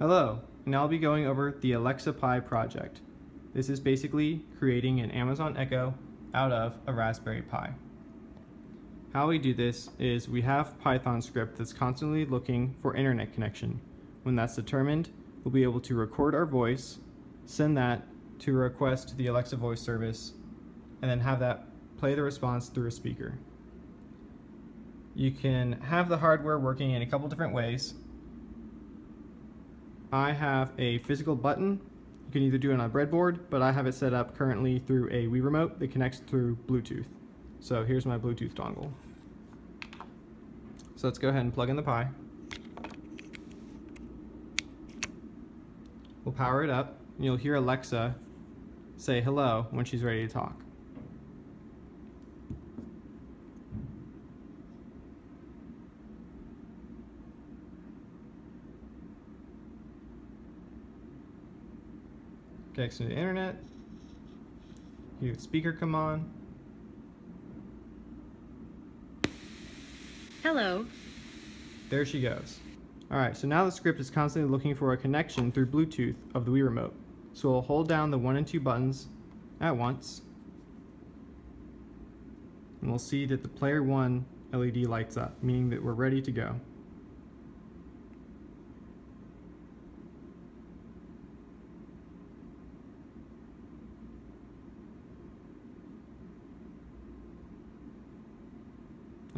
Hello, and I'll be going over the Alexa Pi project. This is basically creating an Amazon Echo out of a Raspberry Pi. How we do this is we have Python script that's constantly looking for internet connection. When that's determined, we'll be able to record our voice, send that to a request to the Alexa voice service, and then have that play the response through a speaker. You can have the hardware working in a couple different ways. I have a physical button. You can either do it on a breadboard, but I have it set up currently through a Wii remote that connects through Bluetooth. So here's my Bluetooth dongle. So let's go ahead and plug in the Pi. We'll power it up, and you'll hear Alexa say hello when she's ready to talk. Connects to the internet. You speaker come on. Hello. There she goes. Alright, so now the script is constantly looking for a connection through Bluetooth of the Wii Remote. So we'll hold down the 1 and 2 buttons at once. And we'll see that the player 1 LED lights up, meaning that we're ready to go.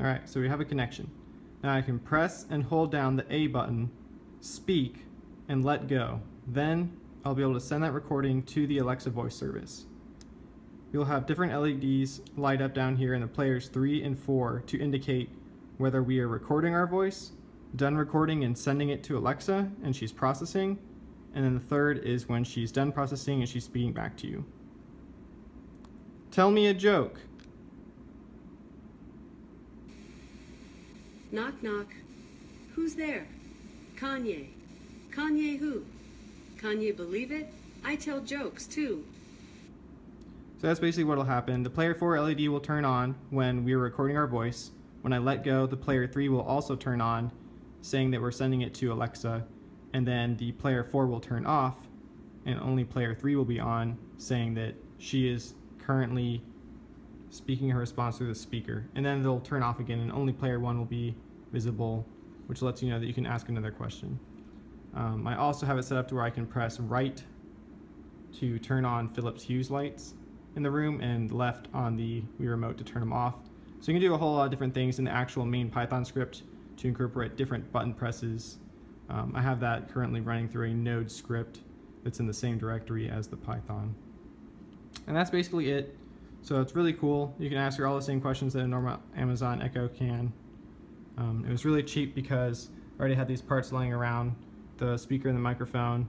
Alright, so we have a connection. Now I can press and hold down the A button, speak, and let go. Then I'll be able to send that recording to the Alexa voice service. You'll have different LEDs light up down here in the players 3 and 4 to indicate whether we are recording our voice, done recording and sending it to Alexa and she's processing, and then the third is when she's done processing and she's speaking back to you. Tell me a joke. Knock, knock. Who's there? Kanye. Kanye who? Kanye believe it? I tell jokes too. So that's basically what will happen. The player 4 LED will turn on when we're recording our voice. When I let go, the player 3 will also turn on, saying that we're sending it to Alexa. And then the player 4 will turn off, and only player 3 will be on, saying that she is currently speaking her response through the speaker. And then they'll turn off again and only player one will be visible, which lets you know that you can ask another question. Um, I also have it set up to where I can press right to turn on Philips Hue lights in the room and left on the Wii remote to turn them off. So you can do a whole lot of different things in the actual main Python script to incorporate different button presses. Um, I have that currently running through a node script that's in the same directory as the Python. And that's basically it. So it's really cool. You can ask her all the same questions that a normal Amazon Echo can. Um, it was really cheap because I already had these parts laying around, the speaker and the microphone.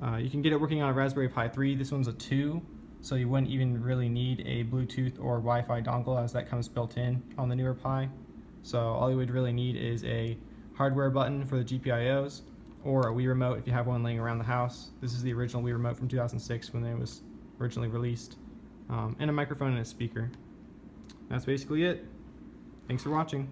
Uh, you can get it working on a Raspberry Pi 3. This one's a 2, so you wouldn't even really need a Bluetooth or Wi-Fi dongle as that comes built in on the newer Pi. So all you would really need is a hardware button for the GPIOs or a Wii remote if you have one laying around the house. This is the original Wii remote from 2006 when it was originally released um, and a microphone and a speaker. That's basically it. Thanks for watching.